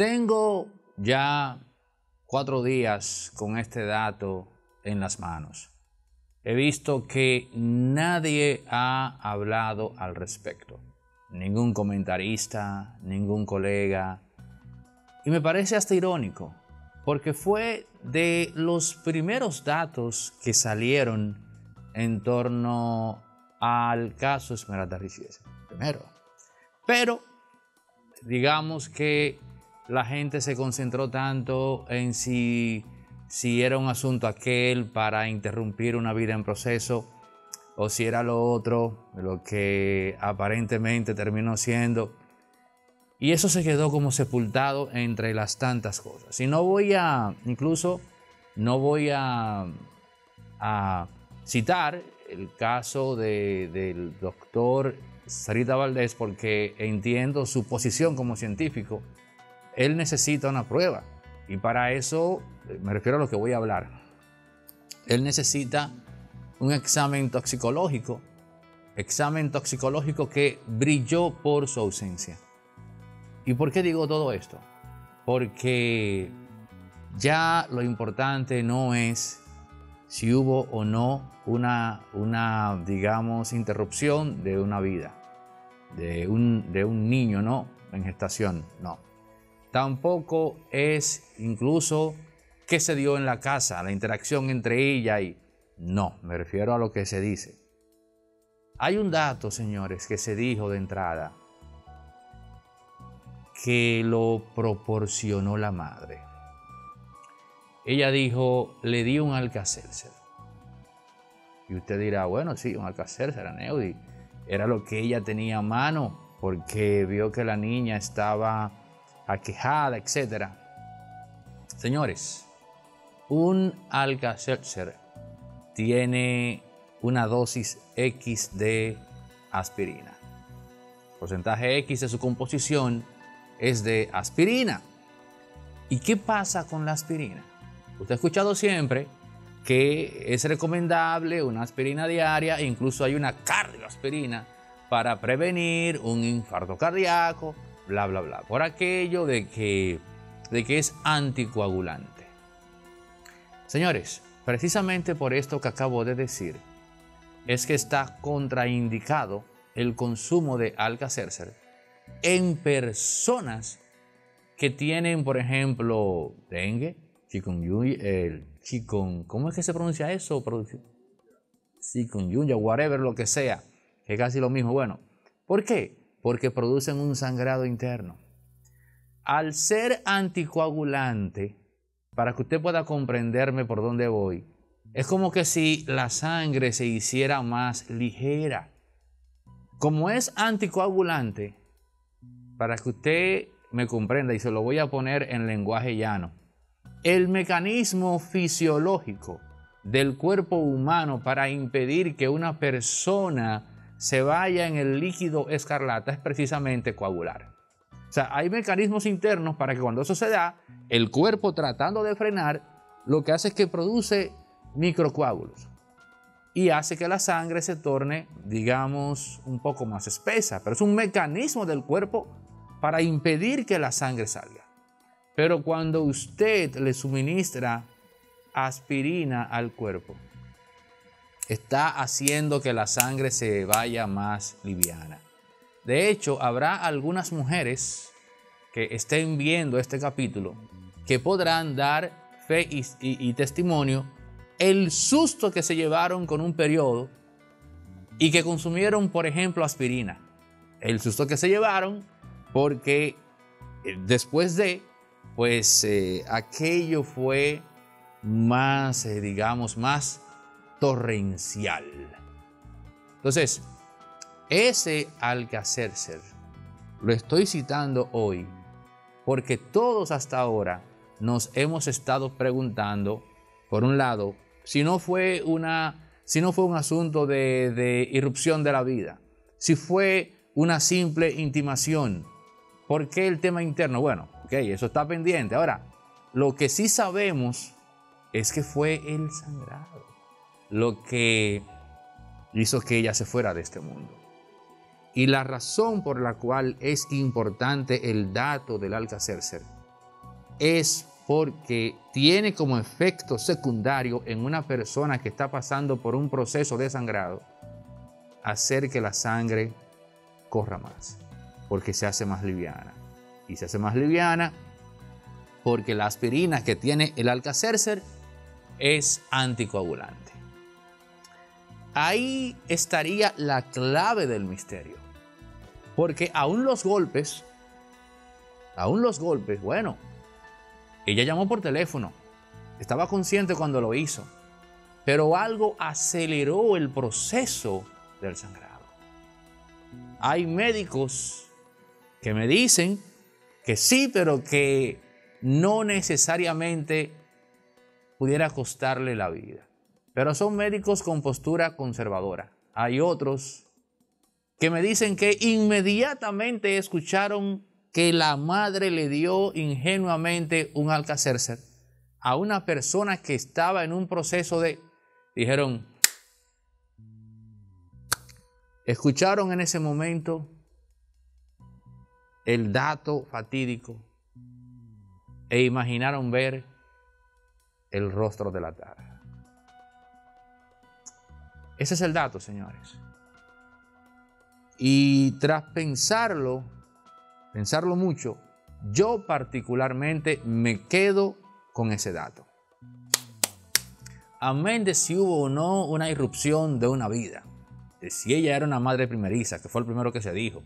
Tengo ya cuatro días con este dato en las manos. He visto que nadie ha hablado al respecto. Ningún comentarista, ningún colega. Y me parece hasta irónico, porque fue de los primeros datos que salieron en torno al caso Esmeralda Richies. Primero. Pero digamos que la gente se concentró tanto en si, si era un asunto aquel para interrumpir una vida en proceso o si era lo otro, lo que aparentemente terminó siendo. Y eso se quedó como sepultado entre las tantas cosas. Y no voy a, incluso, no voy a, a citar el caso del doctor Sarita Valdés porque entiendo su posición como científico. Él necesita una prueba y para eso me refiero a lo que voy a hablar. Él necesita un examen toxicológico, examen toxicológico que brilló por su ausencia. ¿Y por qué digo todo esto? Porque ya lo importante no es si hubo o no una, una digamos, interrupción de una vida, de un, de un niño, ¿no? En gestación, no. Tampoco es incluso qué se dio en la casa, la interacción entre ella y... No, me refiero a lo que se dice. Hay un dato, señores, que se dijo de entrada, que lo proporcionó la madre. Ella dijo, le di un alcacelser. Y usted dirá, bueno, sí, un alcacelser era Neudi. Era lo que ella tenía a mano porque vio que la niña estaba aquejada, etc. Señores, un alcacelser tiene una dosis X de aspirina. porcentaje X de su composición es de aspirina. ¿Y qué pasa con la aspirina? Usted ha escuchado siempre que es recomendable una aspirina diaria incluso hay una cardioaspirina para prevenir un infarto cardíaco, bla, bla, bla, por aquello de que, de que es anticoagulante. Señores, precisamente por esto que acabo de decir, es que está contraindicado el consumo de Alka-Seltzer en personas que tienen, por ejemplo, dengue, chikungunya, el chikun, ¿cómo es que se pronuncia eso? Chikungunya, whatever, lo que sea, que es casi lo mismo. Bueno, ¿por qué? Porque producen un sangrado interno. Al ser anticoagulante, para que usted pueda comprenderme por dónde voy, es como que si la sangre se hiciera más ligera. Como es anticoagulante, para que usted me comprenda y se lo voy a poner en lenguaje llano, el mecanismo fisiológico del cuerpo humano para impedir que una persona se vaya en el líquido escarlata es precisamente coagular. O sea, hay mecanismos internos para que cuando eso se da, el cuerpo tratando de frenar, lo que hace es que produce microcoágulos y hace que la sangre se torne, digamos, un poco más espesa. Pero es un mecanismo del cuerpo para impedir que la sangre salga. Pero cuando usted le suministra aspirina al cuerpo, está haciendo que la sangre se vaya más liviana. De hecho, habrá algunas mujeres que estén viendo este capítulo que podrán dar fe y, testimonio el susto que se llevaron con un periodo y que consumieron, por ejemplo, aspirina. El susto que se llevaron porque eh, después de pues eh, aquello fue más, eh, digamos, más torrencial. Entonces, ese Alcacercer lo estoy citando hoy porque todos hasta ahora nos hemos estado preguntando, por un lado, si no fue, una, si no fue un asunto de, de irrupción de la vida, si fue una simple intimación, ¿por qué el tema interno? Bueno, Ok, eso está pendiente. Ahora, lo que sí sabemos es que fue el sangrado lo que hizo que ella se fuera de este mundo. Y la razón por la cual es importante el dato del Alcacercer es porque tiene como efecto secundario en una persona que está pasando por un proceso de sangrado hacer que la sangre corra más, porque se hace más liviana. Y se hace más liviana porque la aspirina que tiene el Alka-Seltzer es anticoagulante. Ahí estaría la clave del misterio. Porque aún los golpes, aún los golpes, bueno, ella llamó por teléfono, estaba consciente cuando lo hizo, pero algo aceleró el proceso del sangrado. Hay médicos que me dicen que sí, pero que no necesariamente pudiera costarle la vida. Pero son médicos con postura conservadora. Hay otros que me dicen que inmediatamente escucharon que la madre le dio ingenuamente un alcacercer a una persona que estaba en un proceso de, dijeron, escucharon en ese momento el dato fatídico e imaginaron ver el rostro de la tara. Ese es el dato, señores. Y tras pensarlo, pensarlo mucho, yo particularmente me quedo con ese dato. Amén de si hubo o no una irrupción de una vida, de si ella era una madre primeriza, que fue el primero que se dijo.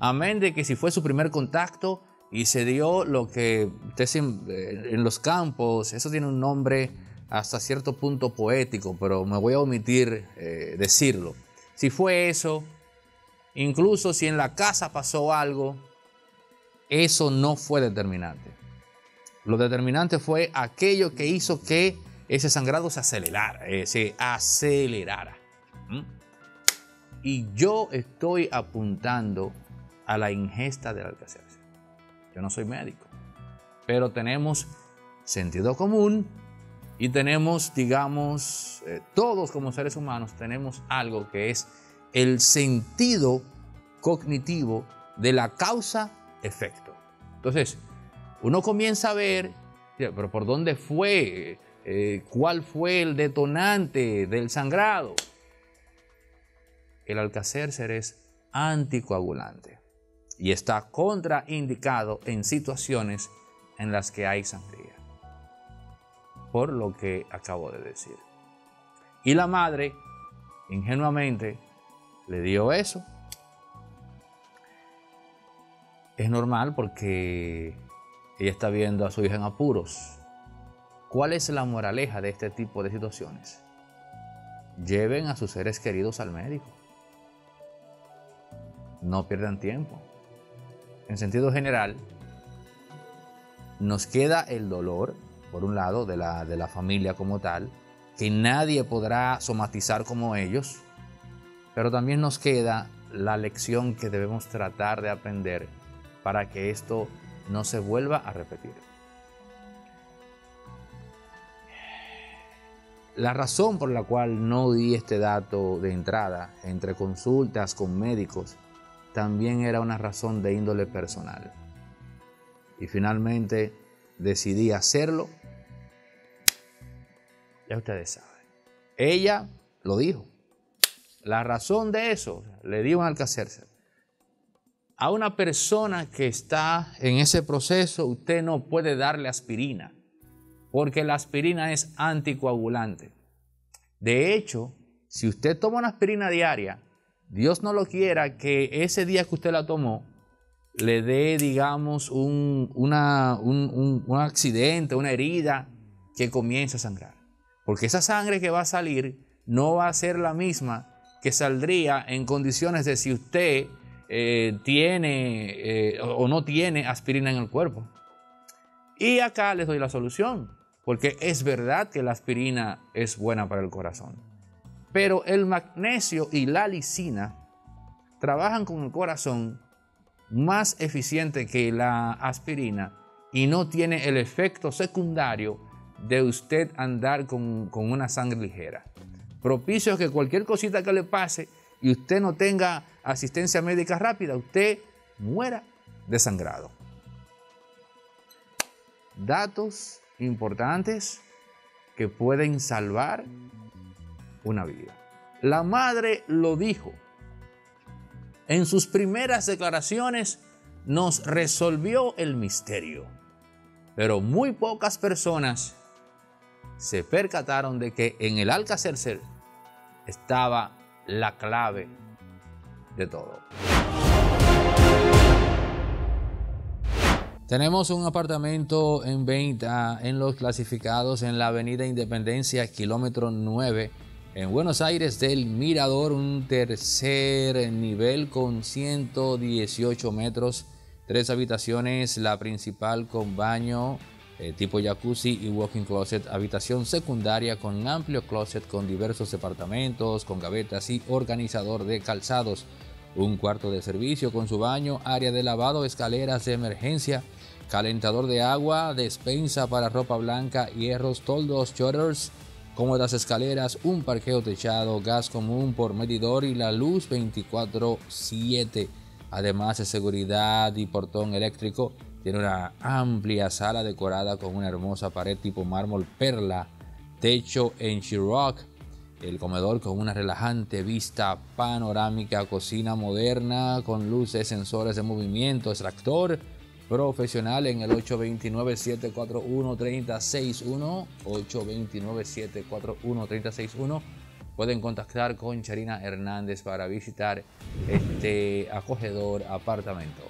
Amén de que si fue su primer contacto y se dio lo que eh, en los campos, eso tiene un nombre hasta cierto punto poético, pero me voy a omitir eh, decirlo. Si fue eso, incluso si en la casa pasó algo, eso no fue determinante. Lo determinante fue aquello que hizo que ese sangrado se acelerara, eh, se acelerara. Y yo estoy apuntando a la ingesta del alcacercer. Yo no soy médico, pero tenemos sentido común y tenemos, digamos, eh, todos como seres humanos tenemos algo que es el sentido cognitivo de la causa efecto. Entonces, uno comienza a ver, pero ¿por dónde fue? Eh, ¿Cuál fue el detonante del sangrado? El alcacercer es anticoagulante y está contraindicado en situaciones en las que hay sangría. Por lo que acabo de decir. Y la madre, ingenuamente, le dio eso es normal porque ella está viendo a su hija en apuros. ¿Cuál es la moraleja de este tipo de situaciones? Lleven a sus seres queridos al médico. No pierdan tiempo. En sentido general, nos queda el dolor, por un lado, de la, de la familia como tal, que nadie podrá somatizar como ellos, pero también nos queda la lección que debemos tratar de aprender para que esto no se vuelva a repetir. La razón por la cual no di este dato de entrada entre consultas con médicos también era una razón de índole personal. Y finalmente decidí hacerlo. Ya ustedes saben. Ella lo dijo. La razón de eso le dio un alcacerse a una persona que está en ese proceso, usted no puede darle aspirina, porque la aspirina es anticoagulante. De hecho, si usted toma una aspirina diaria, Dios no lo quiera que ese día que usted la tomó le dé, digamos, un, un accidente, una herida que comience a sangrar. Porque esa sangre que va a salir no va a ser la misma que saldría en condiciones de si usted eh, tiene eh, o no tiene aspirina en el cuerpo. Y acá les doy la solución, porque es verdad que la aspirina es buena para el corazón, pero el magnesio y la lisina trabajan con el corazón más eficiente que la aspirina y no tiene el efecto secundario de usted andar con, con una sangre ligera. Propicio que cualquier cosita que le pase y usted no tenga asistencia médica rápida, usted muera desangrado. datos importantes que pueden salvar una vida. La madre lo dijo. En sus primeras declaraciones nos resolvió el misterio, pero muy pocas personas se percataron de que en el Alcacercer estaba la clave de todo. Tenemos un apartamento en venta en los clasificados en la Avenida Independencia, kilómetro 9, en Buenos Aires del Mirador, un tercer nivel con 118 metros, tres habitaciones, la principal con baño eh, tipo jacuzzi y walking closet, habitación secundaria con amplio closet con diversos departamentos, con gavetas y organizador de calzados, un cuarto de servicio con su baño, área de lavado, escaleras de emergencia, calentador de agua, despensa para ropa blanca, hierros, toldos, shutters, cómodas escaleras, un parqueo techado, gas común por medidor y la luz 24/7, además de seguridad y portón eléctrico. Tiene una amplia sala decorada con una hermosa pared tipo mármol perla, techo en Chiroc, el comedor con una relajante vista panorámica, cocina moderna con luces, sensores de movimiento, extractor, profesional en el 829-741-3061. 829-741-3061. Pueden contactar con Charina Hernández para visitar este acogedor apartamento.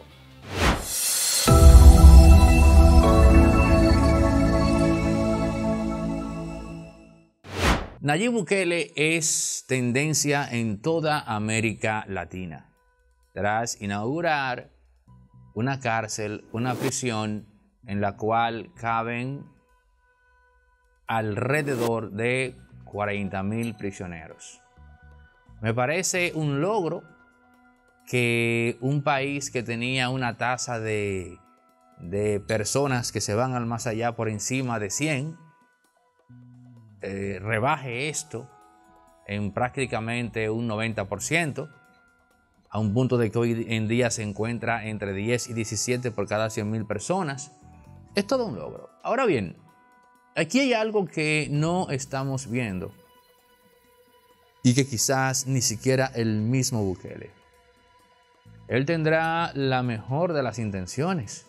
Nayib Bukele es tendencia en toda América Latina. Tras inaugurar una cárcel, una prisión en la cual caben alrededor de 40 mil prisioneros. Me parece un logro que un país que tenía una tasa de, de personas que se van al más allá por encima de 100, eh, rebaje esto en prácticamente un 90% a un punto de que hoy en día se encuentra entre 10 y 17 por cada 100 mil personas. Es todo un logro. Ahora bien, aquí hay algo que no estamos viendo y que quizás ni siquiera el mismo Bukele. Él tendrá la mejor de las intenciones.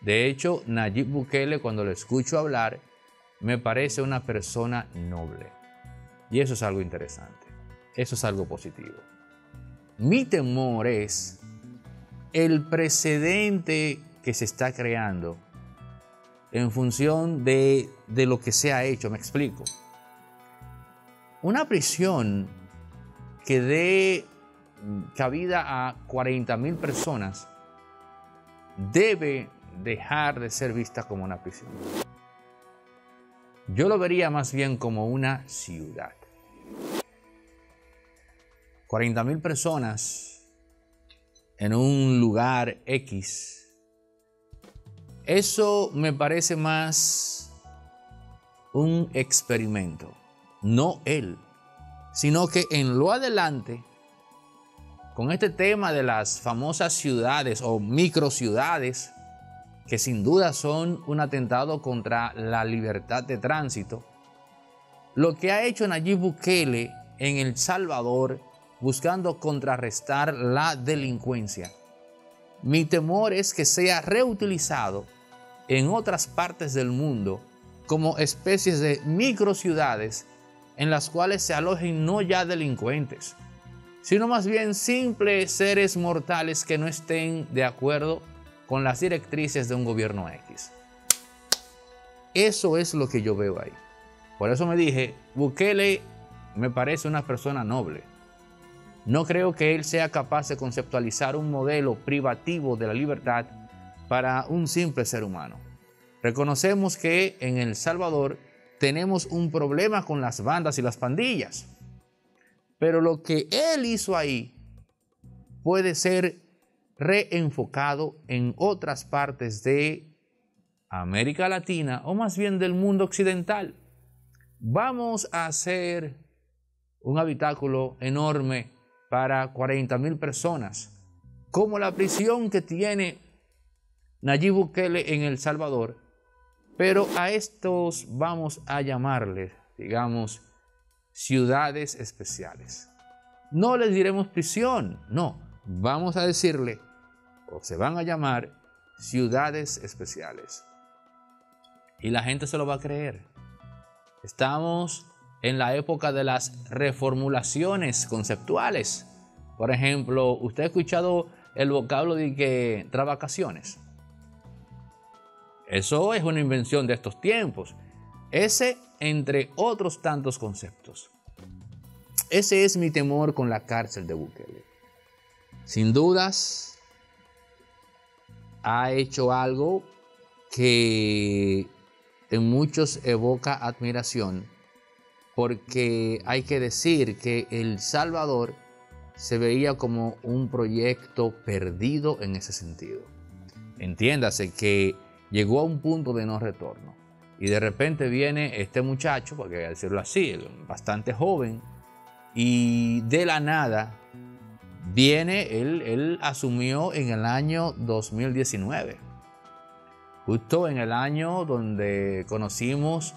De hecho, Nayib Bukele, cuando lo escucho hablar, me parece una persona noble. Y eso es algo interesante. Eso es algo positivo. Mi temor es el precedente que se está creando en función de, lo que se ha hecho. Me explico. Una prisión que dé cabida a 40 mil personas debe dejar de ser vista como una prisión. Yo lo vería más bien como una ciudad. 40 mil personas en un lugar X. Eso me parece más un experimento, no él, sino que en lo adelante, con este tema de las famosas ciudades o microciudades, que sin duda son un atentado contra la libertad de tránsito, lo que ha hecho Nayib Bukele en El Salvador buscando contrarrestar la delincuencia. Mi temor es que sea reutilizado en otras partes del mundo como especies de microciudades en las cuales se alojen no ya delincuentes, sino más bien simples seres mortales que no estén de acuerdo con las directrices de un gobierno X. Eso es lo que yo veo ahí. Por eso me dije, Bukele me parece una persona noble no creo que él sea capaz de conceptualizar un modelo privativo de la libertad para un simple ser humano. Reconocemos que en El Salvador tenemos un problema con las bandas y las pandillas. Pero lo que él hizo ahí puede ser reenfocado en otras partes de América Latina o más bien del mundo occidental. Vamos a hacer un habitáculo enorme para 40 mil personas, como la prisión que tiene Nayib Bukele en El Salvador, Pero a estos vamos a llamarles, digamos, ciudades especiales. No les diremos prisión, no, vamos a decirle, o se van a llamar ciudades especiales. Y la gente se lo va a creer. Estamos en la época de las reformulaciones conceptuales. Por ejemplo, usted ha escuchado el vocablo de que trabacaciones. Eso es una invención de estos tiempos. Ese entre otros tantos conceptos. Ese es mi temor con la cárcel de Bukele. Sin dudas, ha hecho algo que en muchos evoca admiración, porque hay que decir que El Salvador se veía como un proyecto perdido en ese sentido. Entiéndase que llegó a un punto de no retorno y de repente viene este muchacho, porque a decirlo así, bastante joven, y de la nada viene, él, él asumió en el año 2019 justo en el año donde conocimos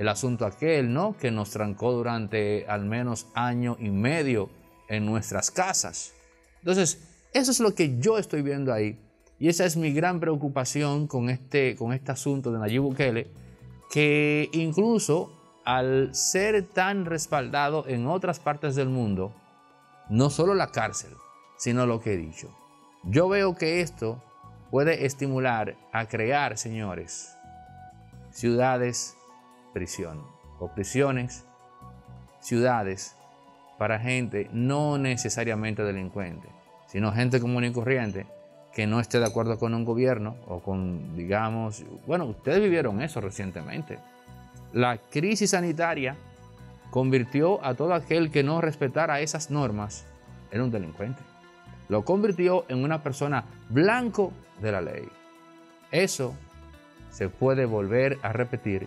el asunto aquel, ¿no? Que nos trancó durante al menos año y medio en nuestras casas. Entonces, eso es lo que yo estoy viendo ahí. Y esa es mi gran preocupación con este, con este asunto de Nayib Bukele, que incluso al ser tan respaldado en otras partes del mundo, no solo la cárcel, sino lo que he dicho. Yo veo que esto puede estimular a crear, señores, ciudades prisión o prisiones, ciudades para gente no necesariamente delincuente, sino gente común y corriente que no esté de acuerdo con un gobierno o con, digamos, bueno, ustedes vivieron eso recientemente. La crisis sanitaria convirtió a todo aquel que no respetara esas normas en un delincuente. Lo convirtió en una persona blanco de la ley. Eso se puede volver a repetir,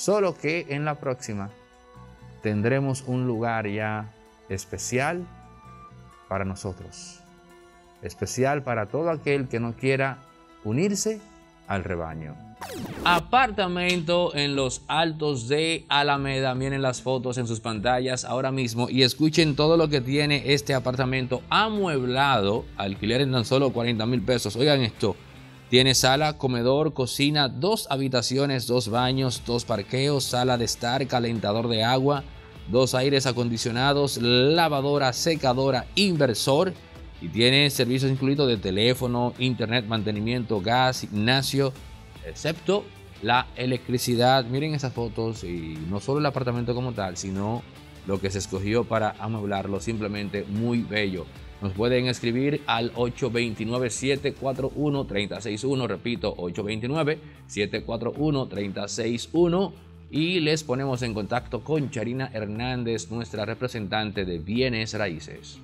solo que en la próxima tendremos un lugar ya especial para nosotros, especial para todo aquel que no quiera unirse al rebaño. Apartamento en los altos de Alameda. Miren las fotos en sus pantallas ahora mismo y escuchen todo lo que tiene este apartamento amueblado. Alquiler en tan solo 40 mil pesos. Oigan esto. Tiene sala, comedor, cocina, dos habitaciones, dos baños, dos parqueos, sala de estar, calentador de agua, dos aires acondicionados, lavadora, secadora, inversor y tiene servicios incluidos de teléfono, internet, mantenimiento, gas, gimnasio, excepto la electricidad. Miren esas fotos y no solo el apartamento como tal, sino lo que se escogió para amueblarlo, simplemente muy bello. Nos pueden escribir al 829-741-361, repito, 829-741-361 y les ponemos en contacto con Charina Hernández, nuestra representante de bienes raíces.